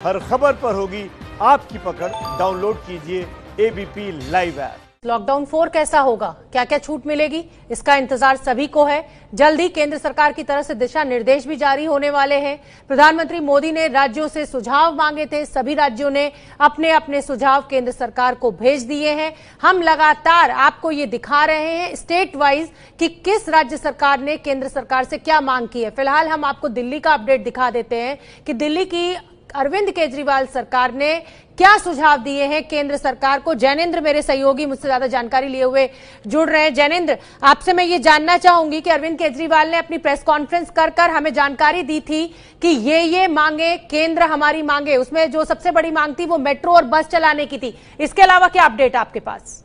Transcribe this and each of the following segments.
हर खबर पर होगी आपकी पकड़। डाउनलोड कीजिए ABP live app lockdown four कैसा होगा? क्या क्या छूट मिलेगी? इसका इंतज़ार सभी को है। जल्द ही केंद्र सरकार की तरफ़ से दिशा निर्देश भी जारी होने वाले हैं। प्रधानमंत्री मोदी ने राज्यों से सुझाव मांगे थे। सभी राज्यों ने अपने अपने सुझाव केंद्र सरकार को भेज दिए हैं। हम लगातार आपको ये दिखा रहे हैं स्टेट वाइज कि किस राज्य सरकार ने केंद्र सरकार से क्या मांग की है। फ़िलहाल हम आपको दिल्ली का अपडेट दिखा देते हैं कि दिल्ली की अरविंद केजरीवाल सरकार ने क्या सुझाव दिए हैं? केंद्र सरकार को। जैनेन्द्र मेरे सहयोगी, मुझसे ज़्यादा जानकारी लिए हुए जुड़ रहे हैं। जैनेन्द्र आपसे मैं ये जानना चाहूँगी कि अरविंद केजरीवाल ने अपनी प्रेस कॉन्फ्रेंस कर कर हमें जानकारी दी थी कि ये ये मांगे, केंद्र हमारी मांगे, उसमें जो सबसे बड़ी मांग थी वो मेट्रो और बस चलाने की थी। इसके अलावा क्या अपडेट आपके पास?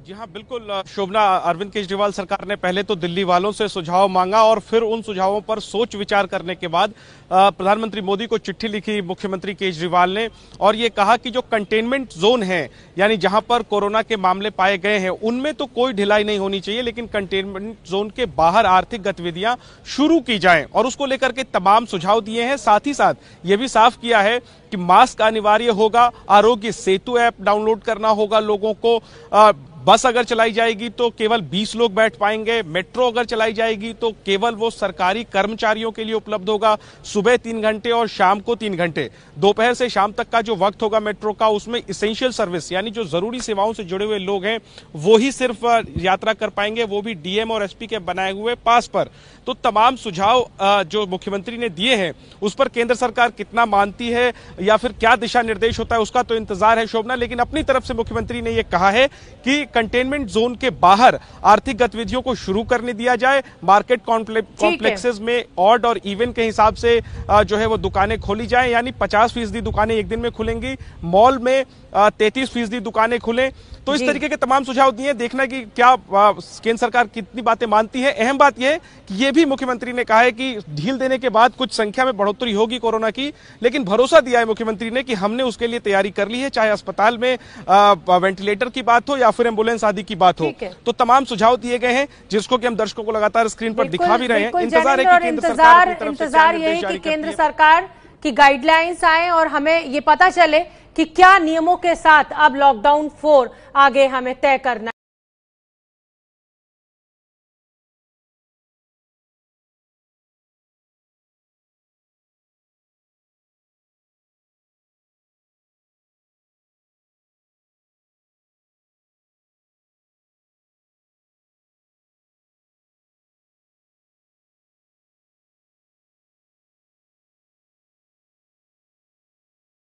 जी हाँ बिल्कुल शोभना, अरविंद केजरीवाल सरकार ने पहले तो दिल्ली वालों से सुझाव मांगा और फिर उन सुझावों पर सोच विचार करने के बाद प्रधानमंत्री मोदी को चिट्ठी लिखी मुख्यमंत्री केजरीवाल ने और ये कहा कि जो कंटेनमेंट जोन है, यानी जहाँ पर कोरोना के मामले पाए गए हैं, उनमें तो कोई ढिलाई नहीं होनी चाहिए, लेकिन कंटेनमेंट जोन के बाहर आर्थिक गतिविधियाँ शुरू की जाएँ और उसको लेकर के तमाम सुझाव दिए हैं। साथ ही साथ ये भी साफ़ किया है कि मास्क अनिवार्य होगा, आरोग्य सेतु ऐप डाउनलोड करना होगा लोगों को। बस अगर चलाई जाएगी तो केवल 20 लोग बैठ पाएँगे, मेट्रो अगर चलाई जाएगी तो केवल वो सरकारी कर्मचारियों के लिए उपलब्ध होगा, सुबह तीन घंटे और शाम को तीन घंटे। दोपहर से शाम तक का जो वक्त होगा मेट्रो का, उसमें इसेंशियल सर्विस यानी जो ज़रूरी सेवाओं से जुड़े हुए लोग हैं, वो ही सिर्फ़ यात्रा कर पाएँगे, वो भी डीएम और एसपी के बनाए हुए पास पर। तो तमाम सुझाव जो मुख्यमंत्री ने दिए हैं, उस पर केंद्र सरकार कितना मानती है, या फिर क्या दिशा निर्देश होता है, उसका तो इंतज़ार है शोभना, लेकिन अपनी तरफ़ से मुख्यमंत्री ने यह कहा है कि कंटेनमेंट जोन के बाहर आर्थिक गतिविधियों को शुरू करने दिया जाए। मार्केट कॉम्प्लेक्सेस में ऑड और इवन के हिसाब से जो है वो दुकानें खोली जाए यानी पचास फ़ीसदी दुकानें एक दिन में खुलेंगी। मॉल में तैतीस फ़ीसदी दुकानें खुलें। तो इस तरीके के तमाम सुझाव दिए देखना कि क्या केंद्र सरकार कितनी बातें मानती है। अहम बात यह कि ये भी मुख्यमंत्री ने कहा है कि ढील देने के बाद कुछ संख्या में बढ़ोतरी होगी कोरोना की लेकिन भरोसा दिया है मुख्यमंत्री ने कि हमने उसके लिए तैयारी कर ली है चाहे अस्पताल में वेंटिलेटर की बात हो या फिर एंबुलेंस आदि की बात हो तो तमाम सुझाव दिए गए हैं जिसको कि हम दर्शकों को लगातार स्क्रीन पर दिखा भी रहे हैं। इंतज़ार है कि इंतज़ार इंतज़ार यही कि केंद्र सरकार की गाइडलाइंस आए और हमें ये पता चले कि क्या नियमों के साथ अब लॉकडाउन फोर आगे हमें तय करना